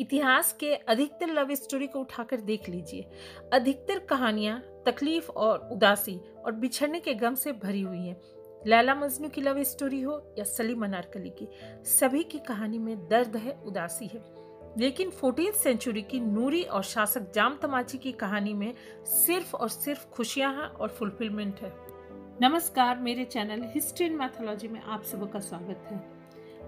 इतिहास के अधिकतर लव स्टोरी को उठाकर देख लीजिए। अधिकतर कहानियाँ तकलीफ़ और उदासी और बिछड़ने के गम से भरी हुई हैं। लैला मजनू की लव स्टोरी हो या सलीम अनारकली की, सभी की कहानी में दर्द है, उदासी है। लेकिन फोर्टीन सेंचुरी की नूरी और शासक जाम तमाची की कहानी में सिर्फ़ और सिर्फ़ खुशियाँ हैं और फुलफिलमेंट है। नमस्कार, मेरे चैनल हिस्ट्री एंड मैथोलॉजी में आप सबका स्वागत है।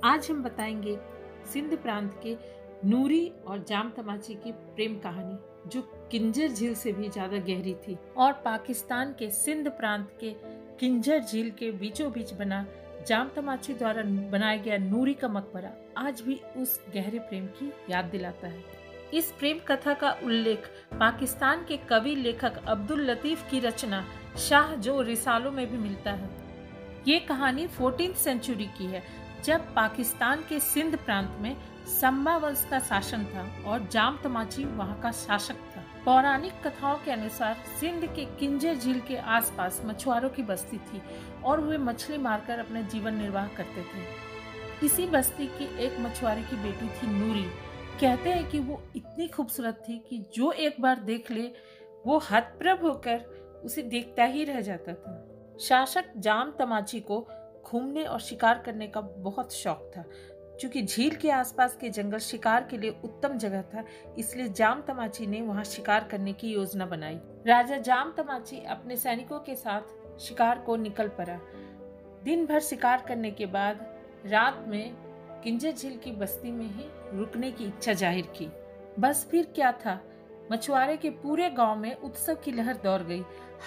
आज हम बताएँगे सिंध प्रांत के नूरी और जाम तमाची की प्रेम कहानी, जो किंजर झील से भी ज़्यादा गहरी थी और पाकिस्तान के सिंध प्रांत के किंजर झील के बीचों बीच बना जाम तमाची द्वारा बनाया गया नूरी का मकबरा, आज भी उस गहरे प्रेम की याद दिलाता है। इस प्रेम कथा का उल्लेख पाकिस्तान के कवि लेखक अब्दुल लतीफ की रचना शाह जो रिसालों में भी मिलता है। ये कहानी फोर्टीन सेंचुरी की है जब पाकिस्तान के सिंध प्रांत में संबा वंश का शासन था और जाम तमाची वहाँ का शासक था। पौराणिक कथाओं के अनुसार सिंध के किंजर झील के आसपास मछुआरों की बस्ती थी और वे मछली मारकर अपना जीवन निर्वाह करते थे। इसी बस्ती की एक मछुआरे की बेटी थी नूरी। कहते हैं कि वो इतनी खूबसूरत थी कि जो एक बार देख ले, वो हतप्रभ होकर उसे देखता ही रह जाता था। शासक जाम तमाची को घूमने और शिकार करने का बहुत शौक था। क्योंकि झील के आसपास के जंगल शिकार के लिए उत्तम जगह था, इसलिए जाम तमाची ने वहाँ शिकार करने की योजना बनाई। राजा जाम तमाची अपने सैनिकों के साथ शिकार को निकल पड़ा। दिन भर शिकार करने के बाद रात में किंजर झील की बस्ती में ही रुकने की इच्छा ज़ाहिर की। बस फिर क्या था? मछुआरे के पूरे गाँव में उत्सव की लहर दौड़ गई।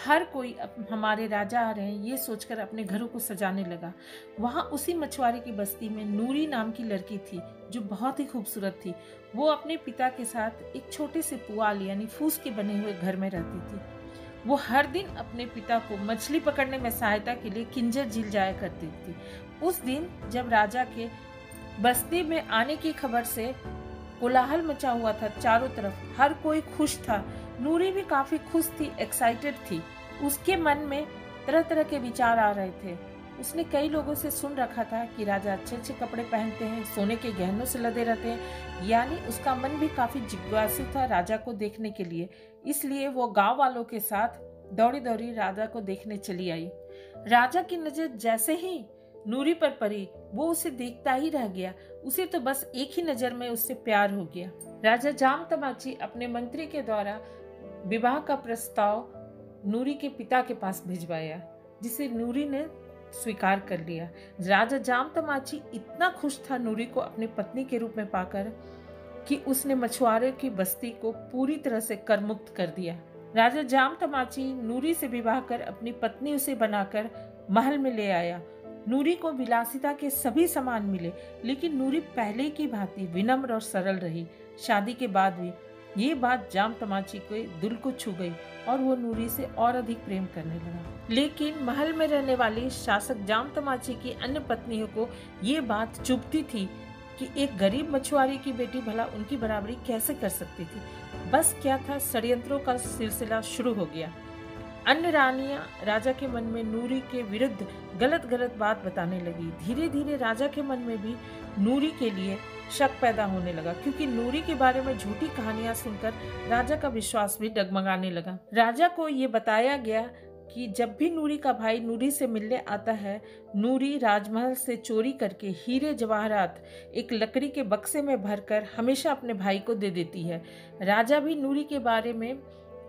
हर कोई हमारे राजा आ रहे हैं, ये सोचकर अपने घरों को सजाने लगा। वहाँ उसी मछुआरे की बस्ती में नूरी नाम की लड़की थी, जो बहुत ही खूबसूरत थी। वो अपने पिता के साथ एक छोटे से पुआल, यानी फूस के बने हुए घर में रहती थी। वो हर दिन अपने पिता को मछली पकड़ने में सहायता के लिए किंजर झील जाया करती थी। उस दिन जब राजा के बस्ती में आने की खबर से कोलाहल मचा हुआ था चारों तरफ़। हर कोई खुश था। नूरी भी काफ़ी खुश थी एक्साइटेड थी। उसके मन में तरह तरह के विचार आ रहे थे। उसने कई लोगों से सुन रखा था कि राजा अच्छे अच्छे कपड़े पहनते हैं, सोने के गहनों से लदे रहते हैं। यानी उसका मन भी काफ़ी जिज्ञासु था राजा को देखने के लिए। इसलिए वो गाँव वालों के साथ दौड़ी दौड़ी राजा को देखने चली आई। राजा की नज़र जैसे ही नूरी पर पड़ी। वो उसे देखता ही रह गया। उसे तो बस एक ही नज़र में उससे प्यार हो गया। राजा जाम तमाची अपने मंत्री के द्वारा विवाह का प्रस्ताव नूरी के पिता के पास भिजवाया, जिसे नूरी ने स्वीकार कर लिया। राजा जाम तमाची इतना खुश था नूरी को अपनी पत्नी के रूप में पाकर कि उसने मछुआरे की बस्ती को पूरी तरह से कर मुक्त कर दिया। राजा जाम तमाची नूरी से विवाह कर अपनी पत्नी उसे बनाकर महल में ले आया। नूरी को विलासिता के सभी सामान मिले, लेकिन नूरी पहले की भांति विनम्र और सरल रही। शादी के बाद भी ये बात जाम तमाची के दिल को छू गई और वो नूरी से और अधिक प्रेम करने लगा। लेकिन महल में रहने वाली शासक जाम तमाची की अन्य पत्नियों को ये बात चुभती थी कि एक गरीब मछुआरी की बेटी भला उनकी बराबरी कैसे कर सकती थी। बस क्या था, षडयंत्रों का सिलसिला शुरू हो गया। अन्य रानियाँ राजा के मन में नूरी के विरुद्ध गलत गलत बात बताने लगी। धीरे धीरे राजा के मन में भी नूरी के लिए शक पैदा होने लगा, क्योंकि नूरी के बारे में झूठी कहानियाँ सुनकर राजा का विश्वास भी डगमगाने लगा। राजा को ये बताया गया कि जब भी नूरी का भाई नूरी से मिलने आता है, नूरी राजमहल से चोरी करके हीरे जवाहरात एक लकड़ी के बक्से में भरकर हमेशा अपने भाई को दे देती है। राजा भी नूरी के बारे में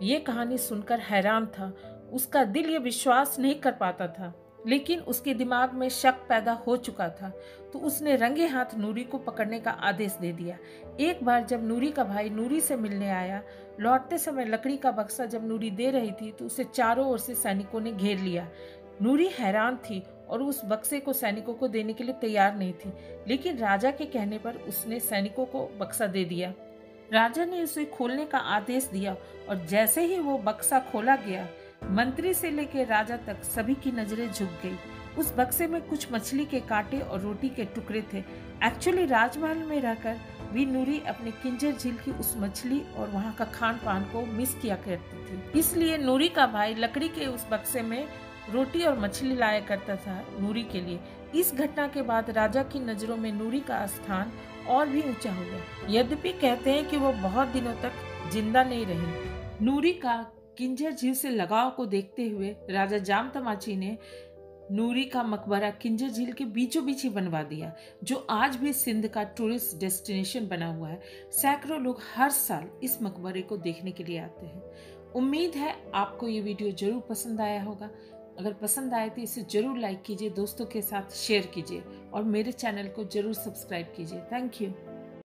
ये कहानी सुनकर हैरान था। उसका दिल ये विश्वास नहीं कर पाता था। लेकिन उसके दिमाग में शक पैदा हो चुका था। तो उसने रंगे हाथ नूरी को पकड़ने का आदेश दे दिया। एक बार जब नूरी का भाई नूरी से मिलने आया, लौटते समय लकड़ी का बक्सा जब नूरी दे रही थी तो उसे चारों ओर से सैनिकों ने घेर लिया। नूरी हैरान थी और उस बक्से को सैनिकों को देने के लिए तैयार नहीं थी। लेकिन राजा के कहने पर उसने सैनिकों को बक्सा दे दिया। राजा ने उसे खोलने का आदेश दिया और जैसे ही वो बक्सा खोला गया, मंत्री से लेकर राजा तक सभी की नज़रें झुक गई। उस बक्से में कुछ मछली के कांटे और रोटी के टुकड़े थे। एक्चुअली राजमहल में रहकर भी नूरी अपने किंजर झील की उस मछली और वहाँ का खान पान को मिस किया करती थी। इसलिए नूरी का भाई लकड़ी के उस बक्से में रोटी और मछली लाया करता था नूरी के लिए। इस घटना के बाद राजा की नज़रों में नूरी का स्थान और भी ऊँचा हो गया। यद्यपि कहते हैं कि वो बहुत दिनों तक ज़िंदा नहीं रही। नूरी का किंजर झील से लगाव को देखते हुए राजा जाम तमाची ने नूरी का मकबरा किंजर झील के बीचों बीच ही बनवा दिया, जो आज भी सिंध का टूरिस्ट डेस्टिनेशन बना हुआ है। सैकड़ों लोग हर साल इस मकबरे को देखने के लिए आते हैं। उम्मीद है आपको ये वीडियो ज़रूर पसंद आया होगा। अगर पसंद आए तो इसे ज़रूर लाइक कीजिए, दोस्तों के साथ शेयर कीजिए और मेरे चैनल को ज़रूर सब्सक्राइब कीजिए। Thank you